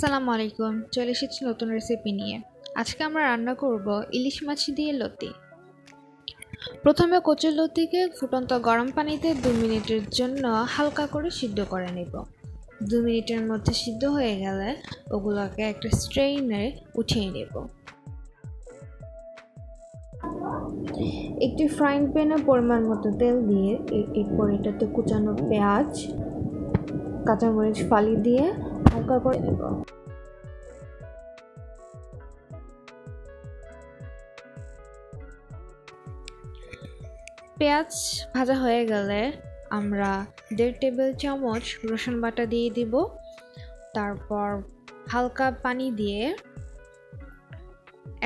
আসসালামু আলাইকুম, চলে এসেছি নতুন রেসিপি নিয়ে। আজকে আমরা রান্না করব ইলিশ মাছ দিয়ে লতি। প্রথমে কচুর লতিকে ফুটন্ত গরম পানিতে দু মিনিটের জন্য হালকা করে সিদ্ধ করে নেব। দু মিনিটের মধ্যে সিদ্ধ হয়ে গেলে ওগুলোকে একটা স্ট্রেইনে উঠিয়ে নেব। একটি ফ্রাইং প্যানে পরিমাণ মতো তেল দিয়ে এরপর এটাতে কুচানো পেঁয়াজ, কাঁচামরিচ ফালি দিয়ে হালকা করে নেব। পেঁয়াজ ভাজা হয়ে গেলে আমরা দেড় টেবিল চামচ রসুন বাটা দিয়ে দিব। তারপর হালকা পানি দিয়ে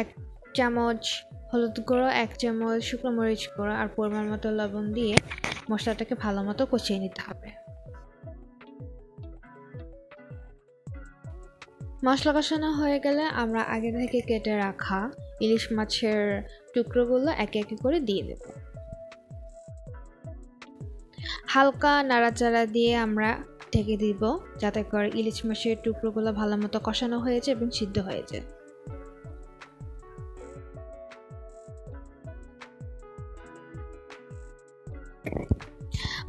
এক চামচ হলুদ গুঁড়ো, এক চামচ শুকনো মরিচ গুঁড়ো আর পরিমাণ মতো লবণ দিয়ে মশলাটাকে ভালো মতো কষিয়ে নিতে হবে। মশলা কষানো হয়ে গেলে আমরা আগে থেকে কেটে রাখা ইলিশ মাছের টুকরোগুলো একে একে করে দিয়ে দেব। হালকা নাড়াচাড়া দিয়ে আমরা ঢেকে দিব যাতে করে ইলিশ মাছের টুকরোগুলো ভালো মতো কষানো হয়েছে এবং সিদ্ধ হয়েছে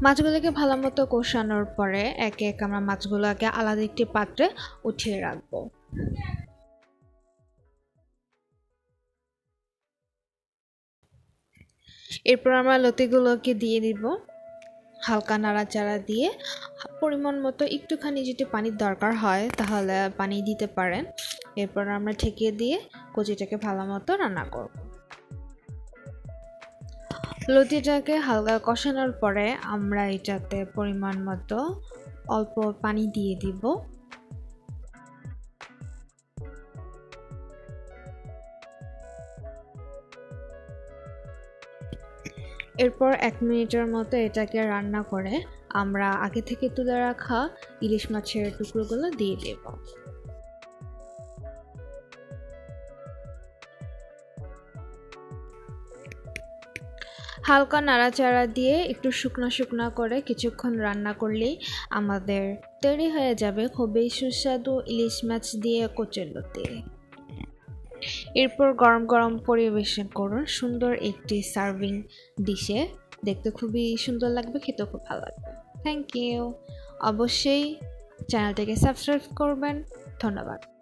মাছগুলোকে ভালো মতো কষানোর পরে একে এক আমরা মাছগুলোকে আলাদা একটি পাত্রে উঠিয়ে রাখব। এরপর আমরা লতিগুলোকে দিয়ে দিব। হালকা নাড়াচাড়া দিয়ে পরিমাণ মতো একটুখানি যদি পানির দরকার হয় তাহলে পানি দিতে পারেন। এরপর আমরা ঠেকিয়ে দিয়ে কচিটাকে ভালো মতো রান্না করব। লতিটাকে হালকা কষানোর পরে আমরা এটাতে পরিমাণ মতো অল্প পানি দিয়ে দিব। এরপর এক মিনিটের মতো এটাকে রান্না করে আমরা আগে থেকে তুলে রাখা ইলিশ মাছের টুকরোগুলো দিয়ে দেব। হালকা নাড়াচাড়া দিয়ে একটু শুকনো শুকনো করে কিছুক্ষণ রান্না করলেই আমাদের তৈরি হয়ে যাবে খুবই সুস্বাদু ইলিশ মাছ দিয়ে কচুরলতি এরপর গরম গরম পরিবেশন করুন, সুন্দর একটি সার্ভিং ডিশে। দেখতে খুবই সুন্দর লাগবে খেতে খুব ভালো লাগবে। থ্যাংক ইউ অবশ্যই চ্যানেলটাকে সাবস্ক্রাইব করবেন। ধন্যবাদ।